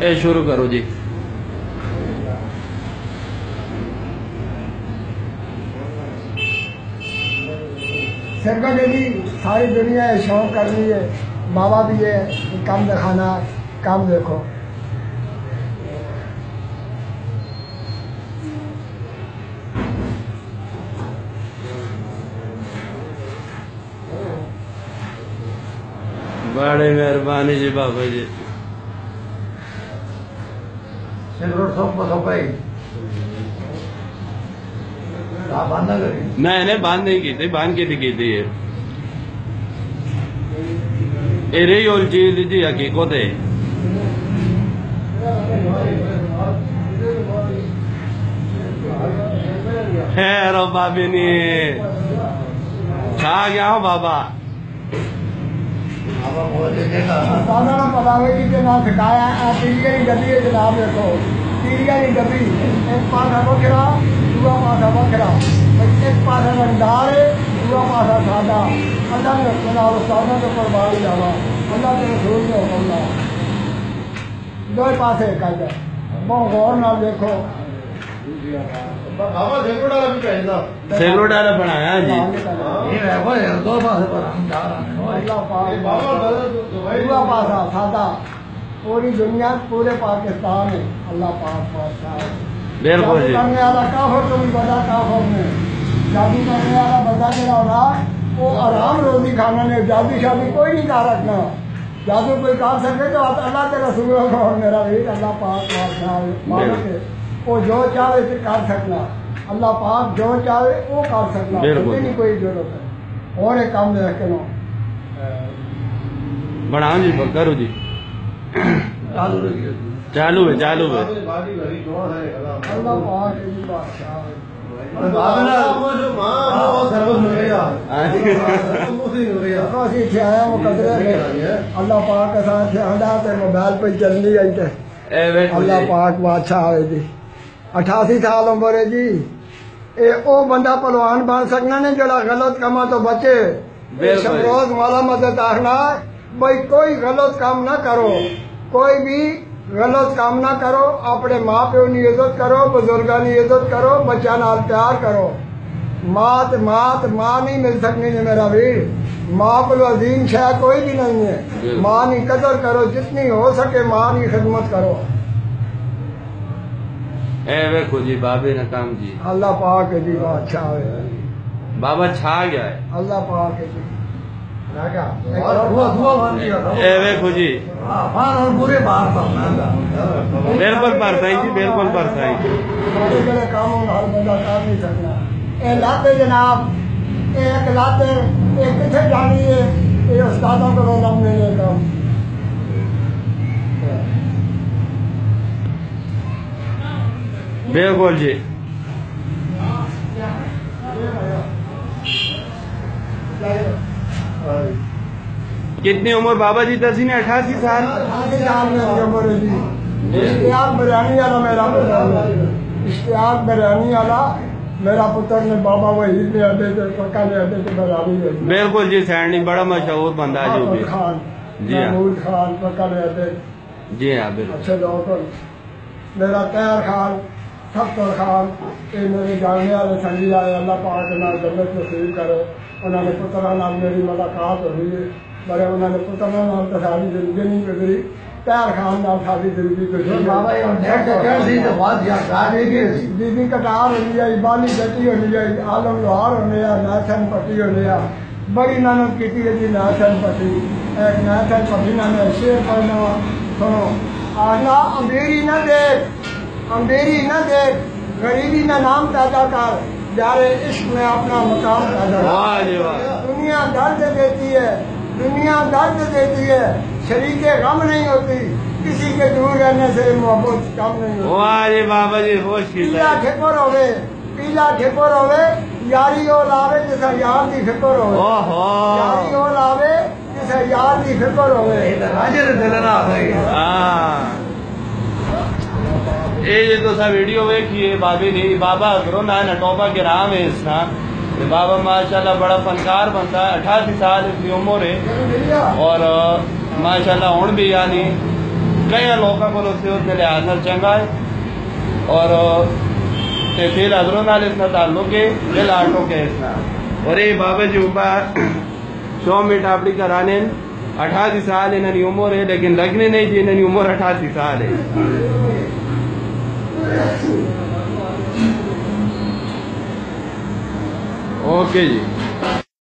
اے شروع کرو جی۔ سرکا کے بھی ساری دنیا ہے شوق کر رہی ہے بابا بھی ہے کام دکھانا کام دیکھو۔ بڑے مہربانی جی بابا جی۔ نہیں نہیں باندھ نہیں کی تھی باندھ کے تھی، کی تھی یہ۔ اے اور چیز جی حقیقت ہے۔ خیر بابی نی چھا گیا ہوں بابا۔ سادہ سکھایا ہے۔ ڈبی ہے، جناب دیکھو۔ ڈبی ایک پاسا بکرا دوسرا پاسا بکرا ایک پاسا رنگدار ہے، دوسرا پاسا سادہ۔ اللہ نے کے اللہ کے رسول نے حکم دو پاسے کر دے بہت غور نال دیکھو۔ سیکڑو ڈالا بنایا جی پوری دنیا پورے پاکستان ہے اللہ پاک بادشاہ بالکل کرنے والا کافر تو بھی کافر جادو کرنے والا وہ آرام روزی کھانا نے جادو شادی کوئی نہیں کر رکھنا جادو کوئی کر سکے تو اللہ کے رسول میرا اللہ پاک بادشاہ مالک ہے وہ جو چاہے تو کر سکنا اللہ پاک جو چاہے وہ کر سکنا نہیں کوئی ضرورت ہے اور ایک کام دیکھ کے بناؤ جی کرو جی چالو ہے چالو ہے اللہ پاک ہے جی بادشاہ اللہ پاک کے ساتھ سے ہنڈا تے موبائل پہ چلنی اللہ جی پاک بادشاہ ہوئے جی اٹھاسی سال عمر ہے جی۔ اے او بندہ پلوان بن سکنا نے جڑا غلط کما تو بچے۔ شمروز والا مدد آخنا بھائی کوئی غلط کام نہ کرو۔ کوئی بھی غلط کام نہ کرو اپنے ماں پیو کی عزت کرو بزرگاں کی عزت کرو بچہ نال پیار کرو۔ مات مات ماں نہیں مل سکنی نے میرا ویر۔ ماں کو عظیم شہ کوئی بھی نہیں ہے۔ ماں کی قدر کرو جتنی ہو سکے ماں کی خدمت کرو۔ اے ویکھو جی بابے نے کام جی۔ اللہ پاک ہے جی بادشاہ ہے۔ بابا چھا گیا ہے۔ اللہ پاک ہے جی۔ جی۔ بالکل پرسائی جی بالکل پرسائی ہر بندہ کر نہیں سکنا اے لاتے جناب اے ایک لاتے اے کتنے جانی ہے؟ اے استادوں کو روزہ بالکل جی۔ کتنی عمر بابا جی دسی نے اٹھاسی سال؟ اشتیاق بریانی والا میرا اشتیاق بریانی والا میرا پتر نے بابا اڈے پکا اڈے بریانی دی بالکل جی سینڈی بڑا مشہور بندہ ہے جو بھی۔ محمد خان جی ہاں۔ محمود خان پکا اڈے جی ہاں بالکل۔ اچھے لوگ ہیں۔ میرا تیر خان ستر خان یہ میرے جاننے والے سنگی آئے اللہ پاک نام جنت نصیب کرے۔ انہوں نے پترا نام میری ملاقات ہوئی ہے۔ بڑے انہوں نے پترا نام تو ساری زندگی نہیں گزری۔ تیر خان نام ساری زندگی گزری۔ بی بی کٹار ہونی ہے بالی جٹی ہونی ہے عالم لوہار ہونے ہے نیسن پٹی ہونے ہے بڑی محنت کی جی نیسن پٹی۔ نیسن پٹی نے شیر پڑھنا۔ سنو آنا امبیری نہ دیکھ امبیری نہ دیکھ غریبی نہ نام پیدا کر۔ پیارے عشق میں اپنا مقام پیدا واہ کر جی واہ۔ دنیا درد دیتی ہے دنیا درد دیتی ہے۔ شریک غم نہیں ہوتی کسی کے دور رہنے سے محبت کم نہیں ہوتی۔ واہ جی بابا جی کی پیلا ٹھکر ہوے پیلا ٹھکر ہوے یاری او لاوے جسا یار دی فکر اوہو۔ یاری او لاوے جسا یار دی فکر ہوے ہاں یہ تو سا ویڈیو ویکھیے بابی نہیں بابا کرو نہ نٹوپا کے رام ہے اس کا بابا ماشاءاللہ بڑا فنکار بنتا ہے، اٹھاسی سال اس کی عمر ہے۔ اور ماشاءاللہ ہوں بھی یعنی کئی لوگوں کو سے اس نے لحاظ چنگا ہے۔ اور تے دل ادروں نال اس کا تعلق ہے، دل آٹو کے اس نال اور یہ بابا جی اوپر سو منٹ اپنی کرانے اٹھاسی سال انہوں کی عمر ہے، لیکن لگنے نہیں جی انہوں کی عمر اٹھاسی سال ہے۔ اوکے جی